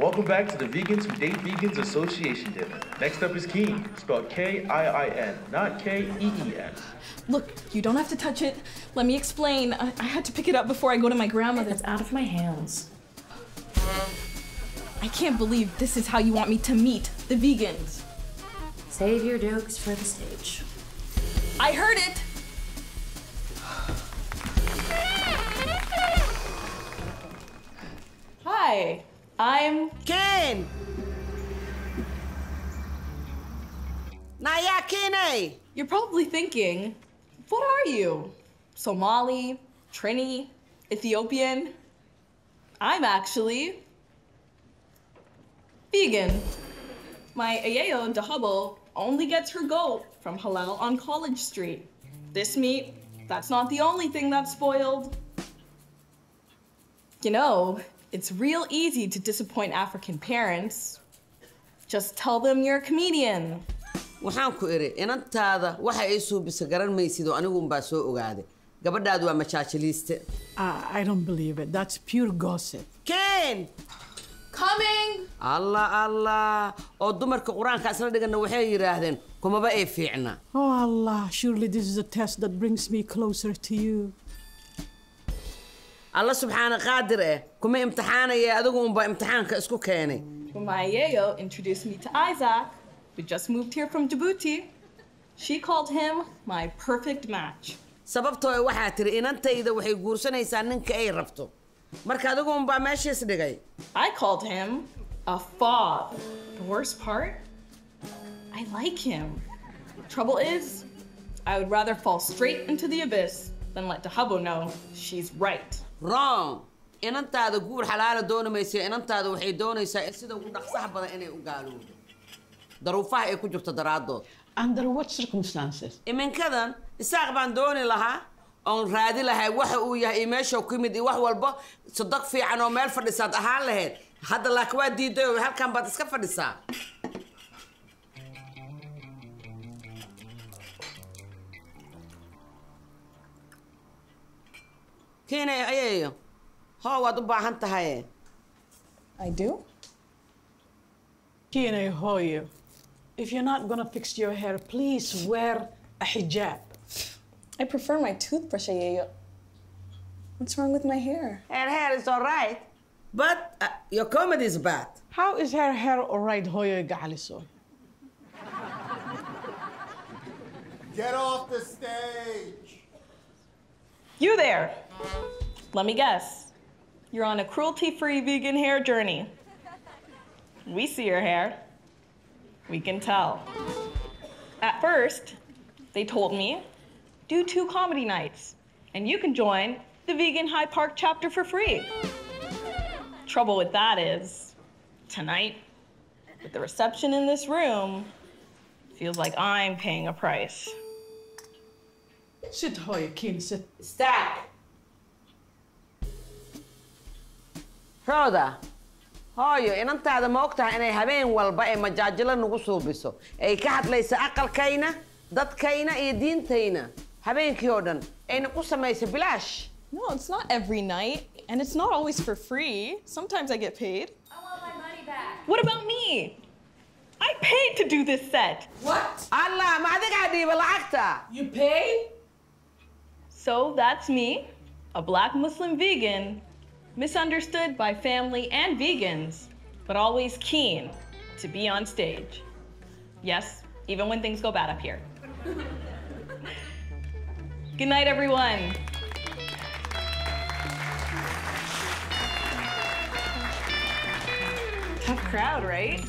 Welcome back to the Vegans Who Date Vegans Association dinner. Next up is Kiin, spelled K-I-I-N, not K-E-E-N. Look, you don't have to touch it. Let me explain. I, I had to pick it up before I go to my grandmother's. It's out of my hands. I can't believe this is how you want me to meet the vegans. Save your jokes for the stage. I heard it. I'm Ken! Naya Kine! You're probably thinking, what are you? Somali, Trini, Ethiopian? I'm actually vegan. My Ayeyo Dahabo only gets her goat from Halal on College Street. This meat, that's not the only thing that's spoiled. You know, it's real easy to disappoint African parents. Just tell them you're a comedian. waxaan ku idhi inantaada waxa ay suubisa garan maysid oo aniguunbaa soo ogaaday gabadhaadu waa majaajiliiste Ah, I don't believe it. That's pure gossip. ken Coming! allah allah oo dumarka qur'aanka isla dhigana waxay yidhaahdeen kumaba ay fiicna Oh Allah, surely this is a test that brings me closer to you. Alla subxaana qaadir eh kuma imtixaanaya adigu unba imtixaanka isku keenay yayo introduced me to Isaac, we just moved here from Djibouti. She called him my perfect match. sababtoo waxaa tiri inantayda waxay guursanaysaa ninka ay rabto marka adigu unbaa meeshiis dhigay I called him a fob. The worst part, I like him. Trouble is, I would rather fall straight into the abyss than let Dahabo know she's right. Wrong. Inantaada guur xalaala dooni maysa inantaada waxay doonaysaa sida ugu dhaqsaha badan inay u gaalowdo daruufaha ay ku jirto circumstances? iminkadan isaaq baan dooni lahaa oon raadi lahay waxa uu yahay iyo meesha ku yimid iyo wax walba sadaq fiican oo meel fadhisaad ahaan lahayd hadda laakiin waa diiday oo halkan baad iska fadhisaa keenay ayayo hoo waad u baahan tahay I do? Kine Hoyo, if you're not gonna fix your hair, please wear a hijab. I prefer my toothbrush, yayo. What's wrong with my hair? her hair is all right but uh, your comedy is bad How is her hair alright, Hoyo Galiso? Get off the stage! You there! Let me guess. You're on a cruelty free vegan hair journey. We see your hair. We can tell. At first, they told me do two comedy nights, and you can join the Vegan High Park chapter for free. Trouble with that is, tonight, with the reception in this room, feels like I'm paying a price. Sit, Hoyo, Kine, sit. stack rooda hooyo inantaada ma og tahay inay habeen walba ee majaajilo nagu suubiso ay ka hadlaysa aqalkayna dadkayna iyo diintayna habeenkii oo dhan ayna ku samaysa bilaash No, it's not every night, and it's not always for free. Sometimes I get paid. I want my money back. What about me? I paid to do this set. What? Allah ma adigaa dhiiba lacagta You pay? So that's me, a black Muslim vegan, misunderstood by family and vegans, but always keen to be on stage. Yes, even when things go bad up here. Good night, everyone. Tough crowd, right?